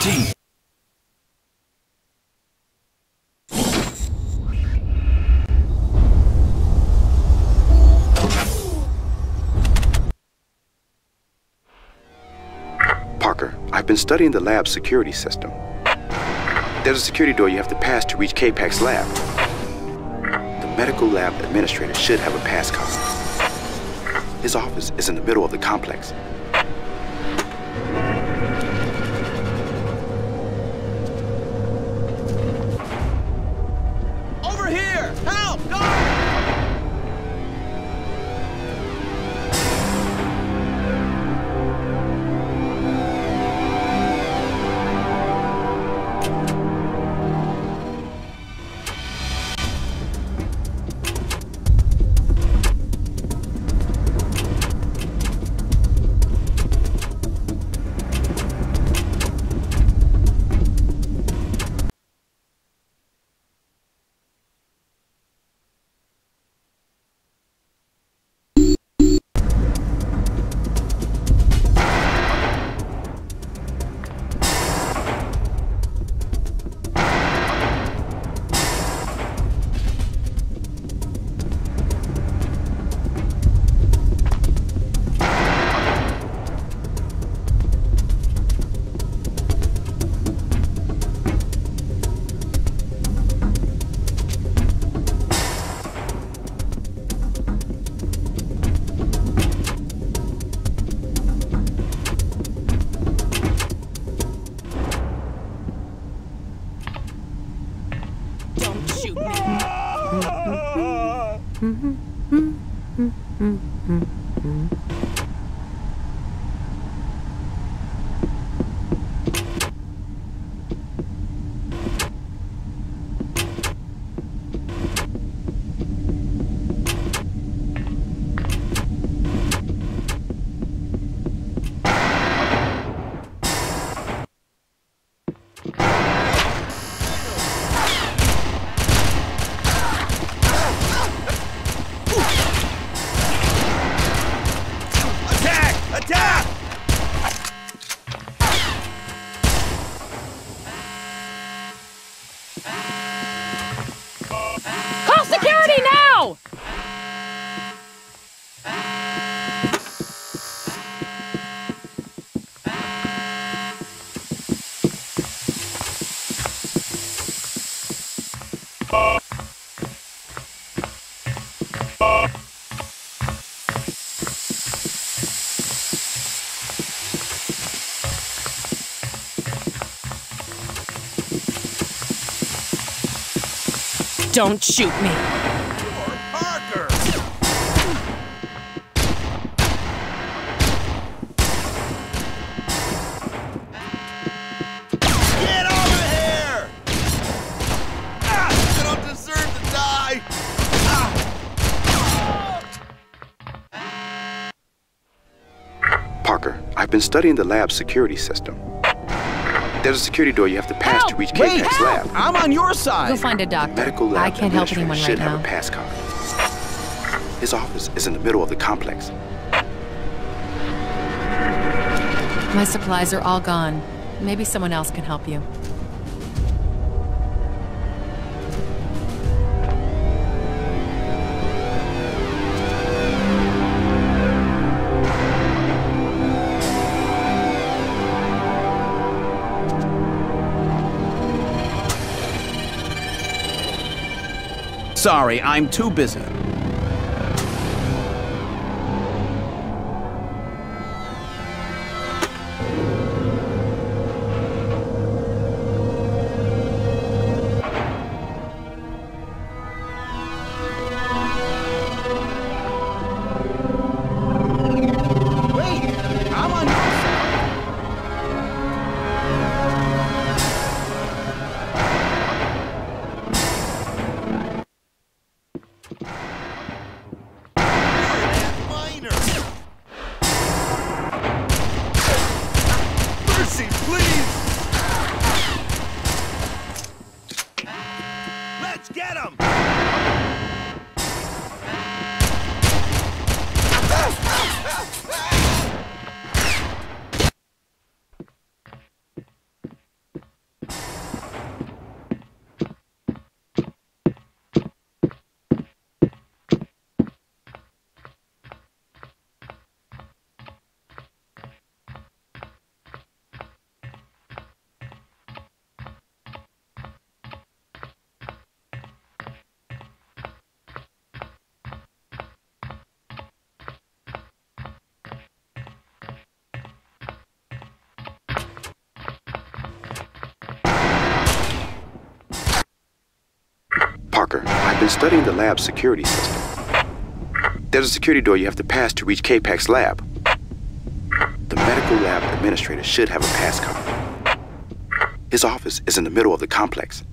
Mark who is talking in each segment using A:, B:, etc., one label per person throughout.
A: team.
B: Parker, I've been studying the lab's security system. There's a security door you have to pass to reach Capek's lab. The medical lab administrator should have a pass card. His office is in the middle of the complex.
C: Don't shoot me.
D: Parker! Get over here! Ah, you don't deserve to die!
B: Parker, I've been studying the lab's security system. There's a security door you have to pass to reach
D: Wait!
B: Capek's lab.
D: I'm on your side!
C: Go find a doctor.
B: Medical lab
C: I can't help
B: administrator
C: anyone
B: should
C: right
B: have
C: now.
B: a pass card. His office is in the middle of the complex.
C: My supplies are all gone. Maybe someone else can help you.
D: Sorry, I'm too busy.
B: Been studying the lab's security system. There's a security door you have to pass to reach Capek's lab. The medical lab administrator should have a passcard. His office is in the middle of the complex.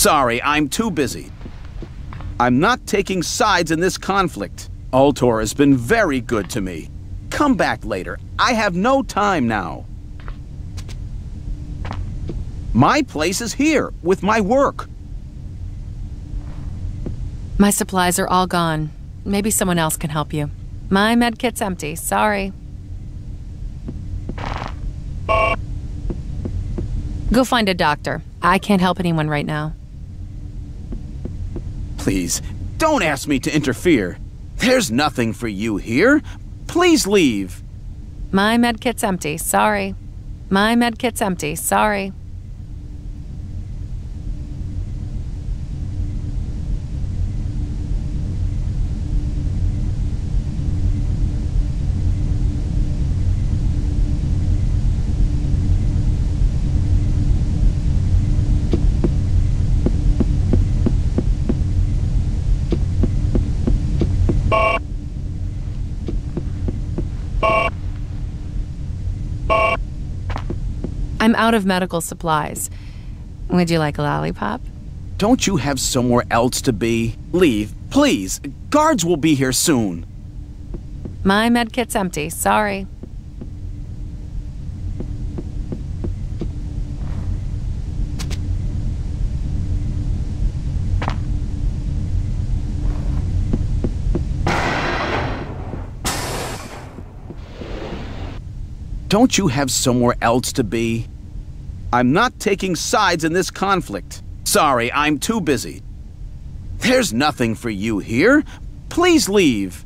D: Sorry, I'm too busy. I'm not taking sides in this conflict. Ultor has been very good to me. Come back later. I have no time now. My place is here, with my work.
C: My supplies are all gone. Maybe someone else can help you. My medkit's empty. Sorry. Go find a doctor. I can't help anyone right now.
D: Please, don't ask me to interfere. There's nothing for you here. Please leave.
C: My medkit's empty. Sorry. My medkit's empty. Sorry. Out of medical supplies. Would you like a lollipop?
D: Don't you have somewhere else to be? Leave, please. Guards will be here soon.
C: My medkit's empty. Sorry.
D: Don't you have somewhere else to be? I'm not taking sides in this conflict. Sorry, I'm too busy. There's nothing for you here. Please leave.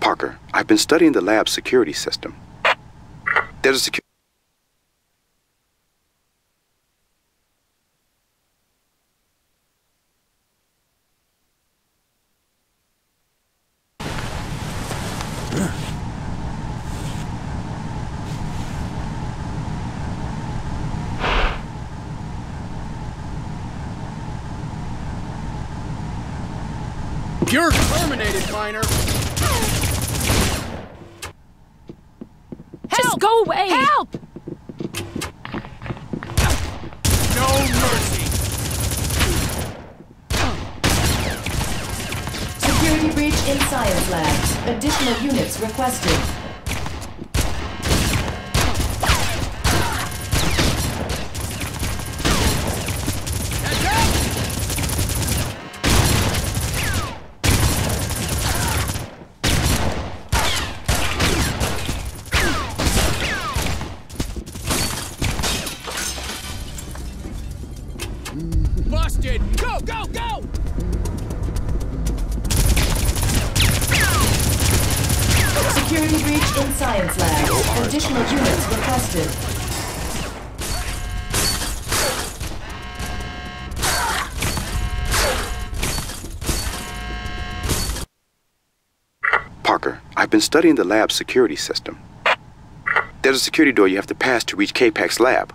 B: Parker, I've been studying the lab's security system. There's a security
A: You're terminated, Miner!
C: Go away! Help!
A: No mercy!
E: Security breach in science labs. Additional units requested.
B: Been studying the lab's security system. There's a security door you have to pass to reach Capek's lab.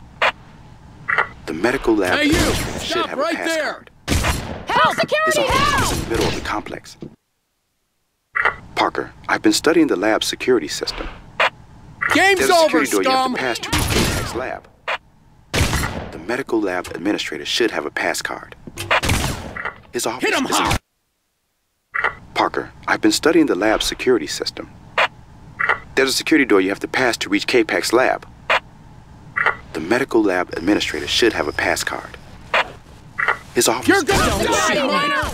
B: The medical lab
A: Hey, you!
B: administrator should
A: Stop
B: have
A: right
B: a pass
A: there!
B: card.
C: Help!
B: His
C: Security,
B: office
C: help!
B: in the middle of the complex. Parker, I've been studying the lab's security system.
A: Game's
B: There's a
A: over,
B: security door you have
A: scum!
B: to pass to reach Capek's lab. The medical lab administrator should have a pass card. His office
A: Hit him
B: is
A: hard!
B: Parker, I've been studying the lab's security system. There's a security door you have to pass to reach Capek's lab. The medical lab administrator should have a pass card. His office
A: You're gonna die, Miner!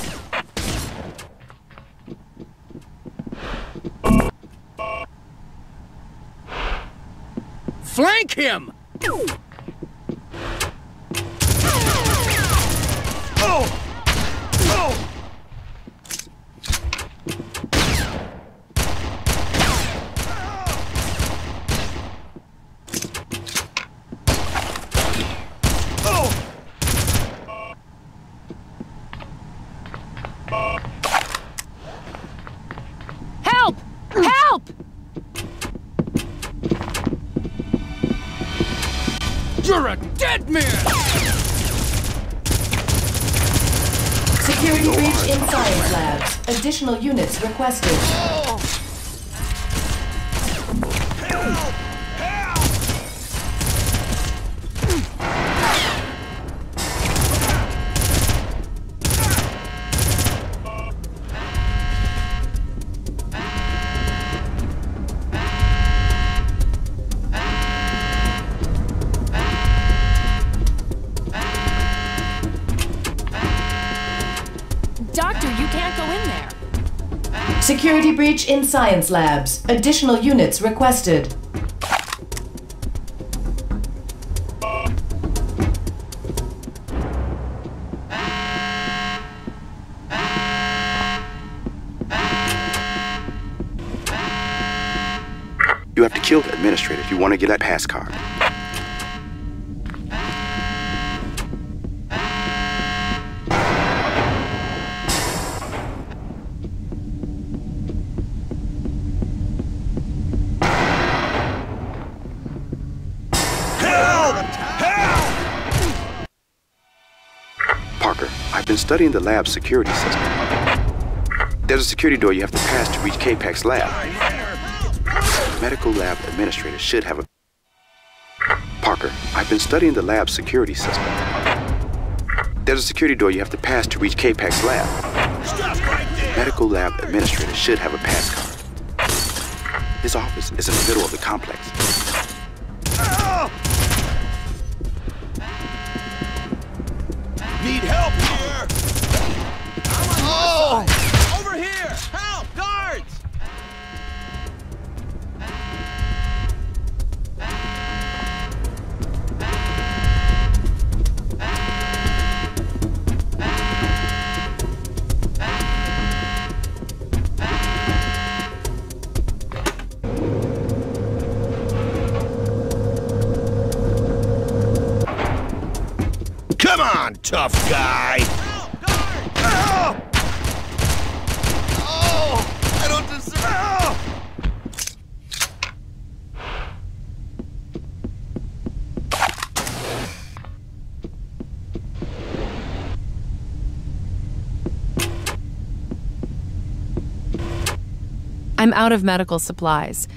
A: Flank him!
E: Additional units requested. Security breach in Science Labs. Additional units requested.
B: You have to kill the administrator if you want to get that pass card. Been studying the lab's security system. There's a security door you have to pass to reach Capek's lab. Medical lab administrator should have a... Parker, I've been studying the lab's security system. There's a security door you have to pass to reach Capek's lab. Medical lab administrator should have a pass card. His office is in the middle of the complex.
C: I'm out of medical supplies.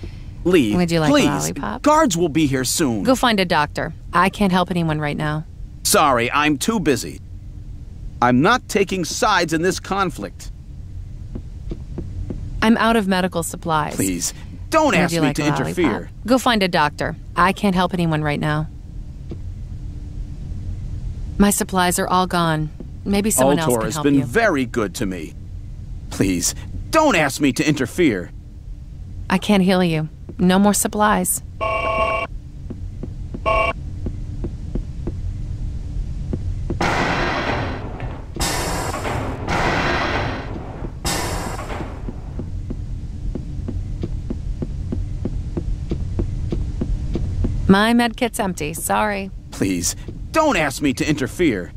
D: Leave.
C: Would you like a
D: please.
C: lollipop?
D: Guards will be here soon.
C: Go find a doctor. I can't help anyone right now.
D: Sorry, I'm too busy. I'm not taking sides in this conflict.
C: I'm out of medical supplies.
D: Please, don't
C: Would
D: ask me
C: like
D: to
C: a lollipop?
D: interfere.
C: Go find a doctor. I can't help anyone right now. My supplies are all gone. Maybe someone else
D: Ultor
C: can
D: has
C: help
D: been
C: you.
D: very good to me. Please, don't ask me to interfere.
C: I can't heal you. No more supplies. My medkit's empty, sorry.
D: Please, don't ask me to interfere.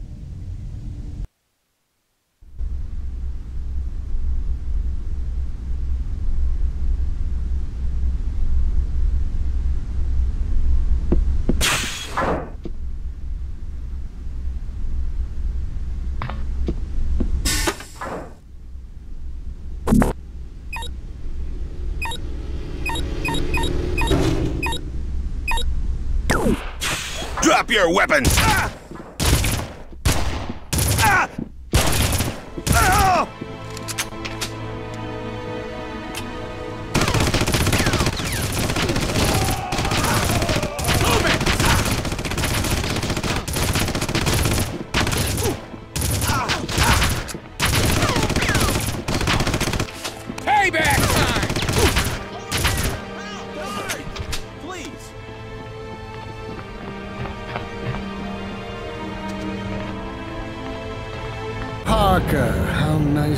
F: Drop your weapons! Ah!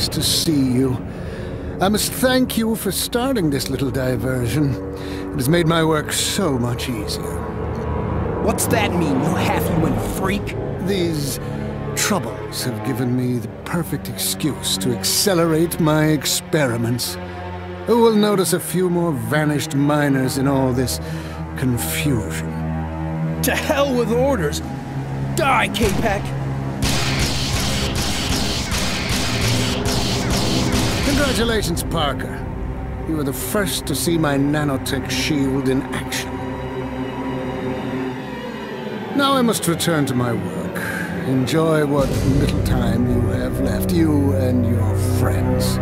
G: Nice to see you. I must thank you for starting this little diversion. It has made my work so much easier.
H: What's that mean, you half-human freak?
G: These troubles have given me the perfect excuse to accelerate my experiments. Who will notice a few more vanished miners in all this confusion?
H: To hell with orders. Die, Capek.
G: Congratulations, Parker. You were the first to see my nanotech shield in action. Now I must return to my work. Enjoy what little time you have left, you and your friends.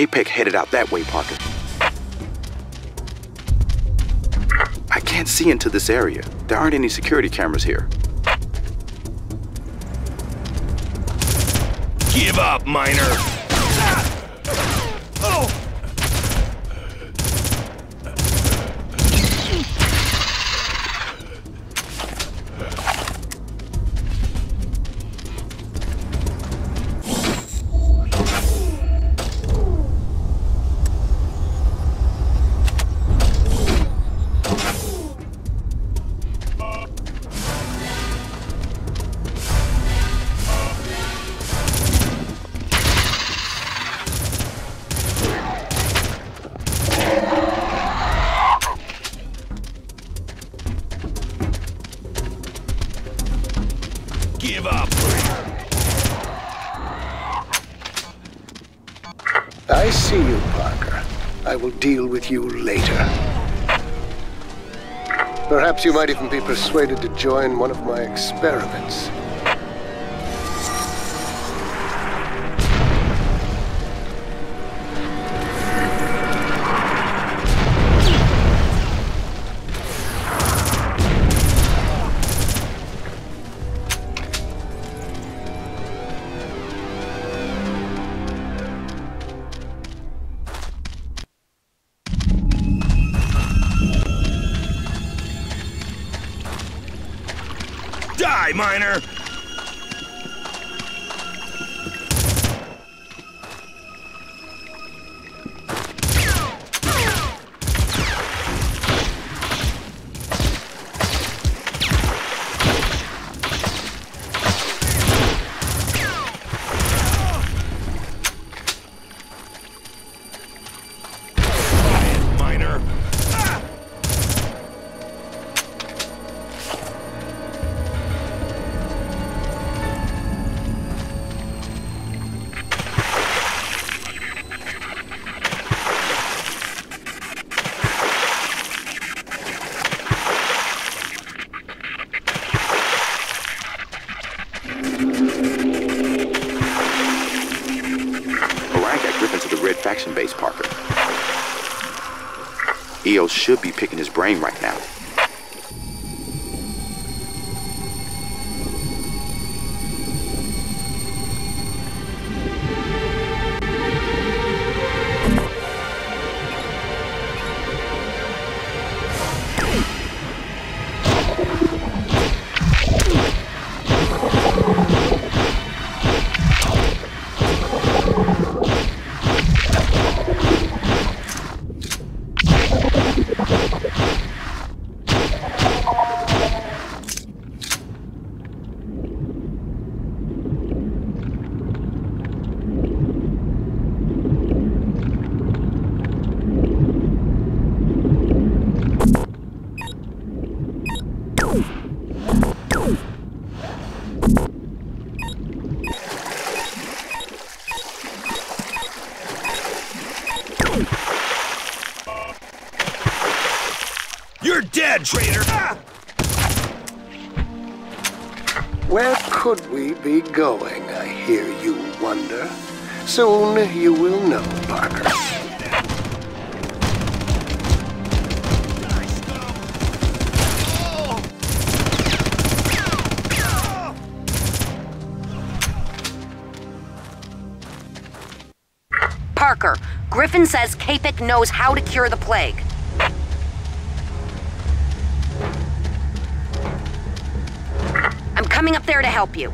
B: Capek headed out that way, Parker. I can't see into this area. There aren't any security cameras here.
F: Give up, miner!
G: I see you, Parker. I will deal with you later. Perhaps you might even be persuaded to join one of my experiments.
F: base, Parker.
B: Eos should be picking his brain right now.
G: Going, I hear you wonder? Soon you will know, Parker.
I: Parker, Griffin says Capek knows how to cure the plague. I'm coming up there to help you.